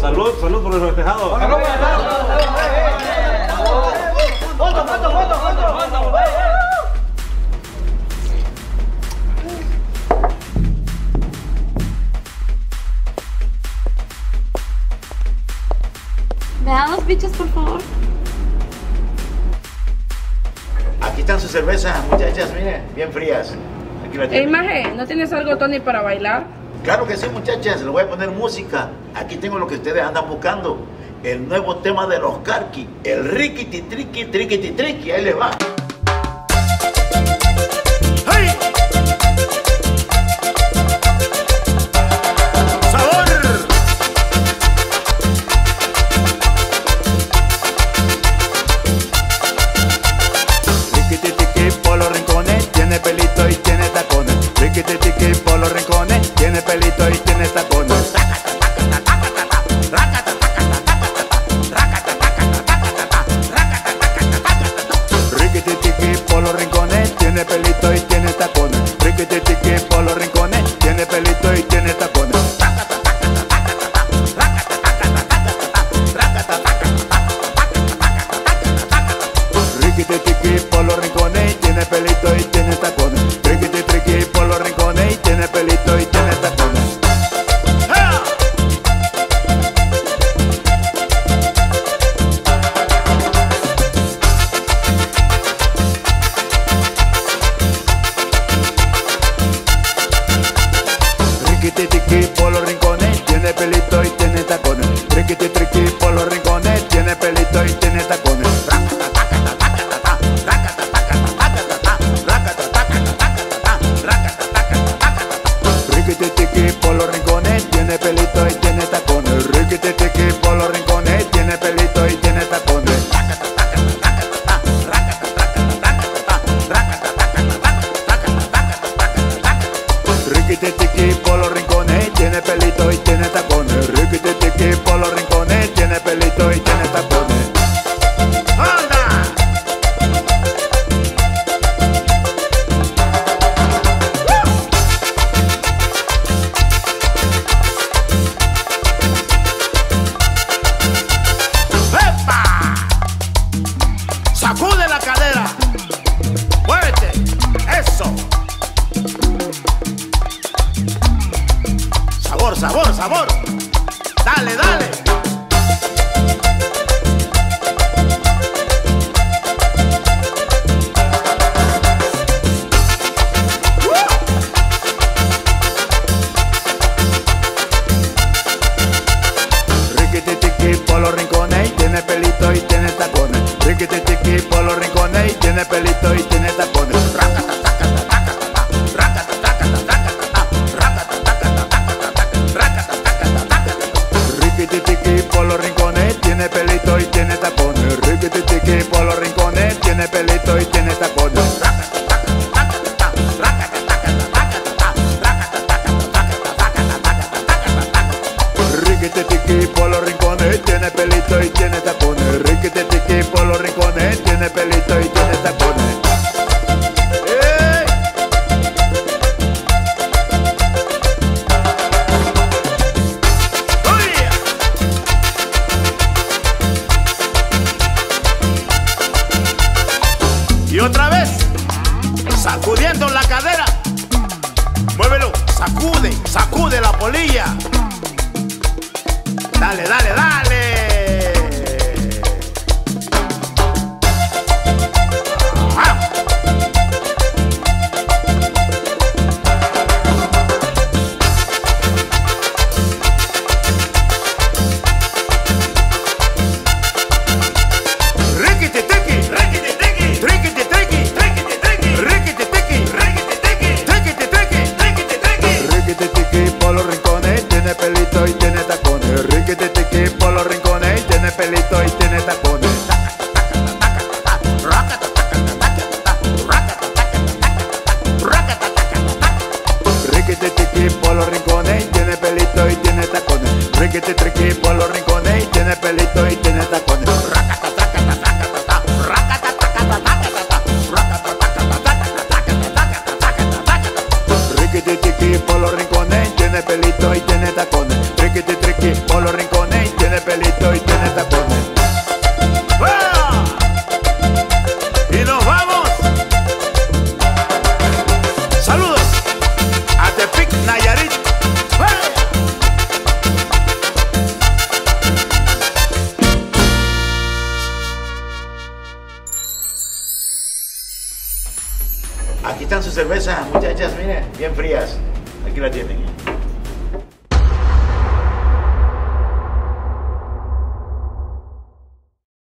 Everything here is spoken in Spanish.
Salud, salud, salud por los festejados. ¿Me dan los bichos, por favor? Aquí están sus cervezas, muchachas, miren, bien frías. Aquí la Ey, tienen. maje, ¿no tienes algo, Tony, para bailar? Claro que sí, muchachas, les voy a poner música. Aquí tengo lo que ustedes andan buscando. El nuevo tema de los Karki, el Riquiti Triqui Triquiti Triqui, ahí les va. Tiene Sabor, Riquiti tiqui por los rincones, tiene pelito y tiene tacones. Riquiti por los rincones, tiene pelito y tiene tacones. Sacudiendo la cadera. Muévelo, sacude, sacude la polilla. Dale, dale, dale. Tiene pelito y tiene tacones. Riquiti tiqui por los rincones, tiene pelito y tiene tacones. Riquiti triqui por los rincones, tiene pelito y tiene tacones. Riquiti tiqui por los rincones, tiene pelito y tiene tacones. Riquiti triqui por los rincones, cerveza, muchachas, miren, bien frías. Aquí la tienen.